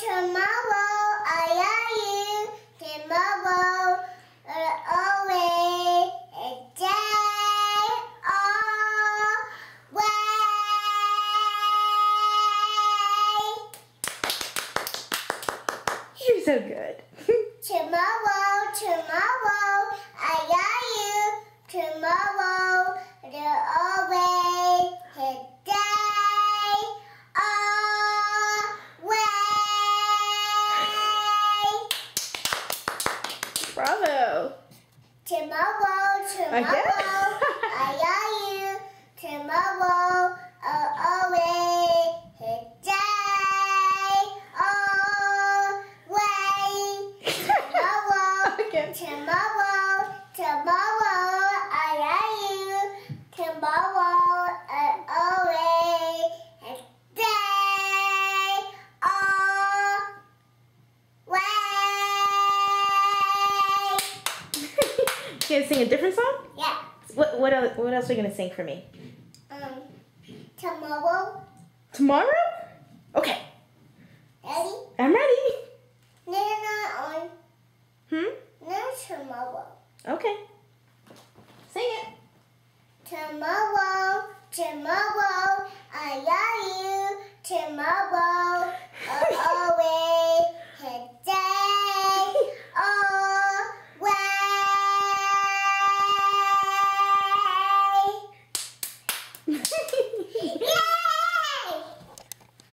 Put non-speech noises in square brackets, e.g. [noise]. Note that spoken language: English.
tomorrow, I love you. Tomorrow, uh, always, a day away. You're so good. [laughs] Tomorrow, tomorrow, I love you. Tomorrow, the always a day away. Bravo. Tomorrow, tomorrow, I love [laughs] you. Tomorrow, uh, always a day away. [laughs] Tomorrow. Tomorrow, tomorrow, I love you. Tomorrow, I always a day away. You gonna sing a different song? Yeah. What what else, what else are you gonna sing for me? Um, tomorrow, Tomorrow? Okay, Daddy, I'm ready. no, not on, Hmm? no, tomorrow. Okay. Sing it. Tomorrow, tomorrow, I love you. Tomorrow,